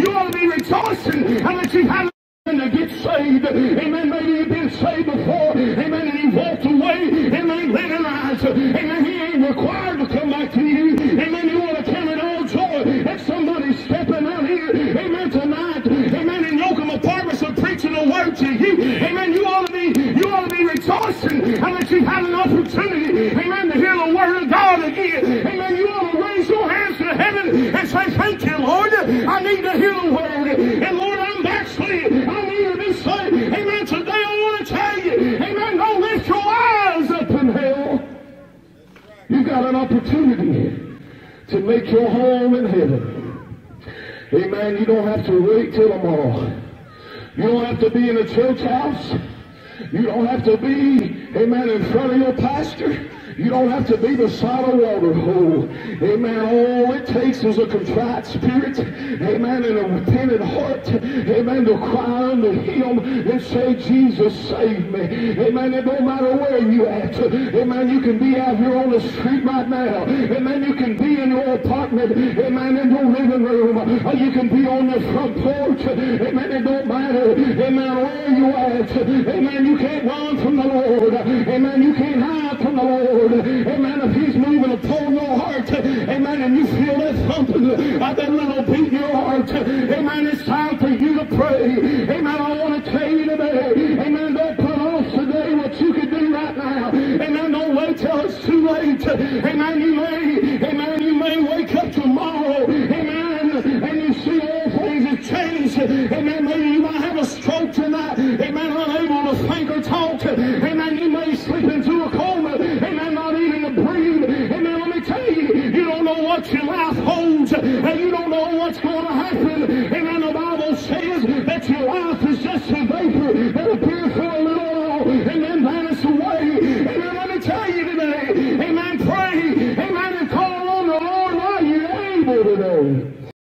You ought to be rejoicing and that you've had to get saved. Amen. Maybe you've been saved before. Amen. And he walked away. Amen. Lives. Amen. He ain't required to come back to you. Amen. You want to count it all joy that somebody's stepping out here. Amen. Tonight. Amen. In Yoakum Apartments are preaching a word to you. Amen. You ought to be, you ought to be rejoicing and that you've had an opportunity. Amen. To hear the word of God again. Amen. You ought to raise your hands to heaven and say, Thank you, Lord. I need to hear the word. And Lord, I'm backslid. I need to be saved. Amen. Today I want to tell you, Amen. Don't lift your eyes up in hell. You've got an opportunity to make your home in heaven. Amen. You don't have to wait till tomorrow. You don't have to be in a church house. You don't have to be, amen, in front of your pastor. You don't have to be beside a water hole. Amen. All it takes is a contrite spirit. Amen. And a repentant heart. Amen. To cry unto him and say, Jesus, save me. Amen. It don't matter where you at. Amen. You can be out here on the street right now. Amen. You can be in your apartment. Amen. In your living room. Or you can be on the front porch. Amen. It don't matter. Amen. Where you at. Amen. You can't run from the Lord. Amen. You can't hide from the Lord. Amen. If He's moving upon your heart, Amen, and you feel that thumping, uh, that little beat in your heart, Amen. It's time for you to pray. Amen. I want to tell you today, Amen. Don't put off today what you can do right now. Amen. Don't wait till it's too late. Amen. You may, Amen. You may wake up tomorrow. Amen. And you see all things changed. Amen. Maybe you might have a stroke tonight. Amen. Unable to think or talk. Amen. You may sleep into a coma. Amen. Not even to breathe. Amen. Let me tell you, you don't know what your life holds. And you don't know what's going to happen.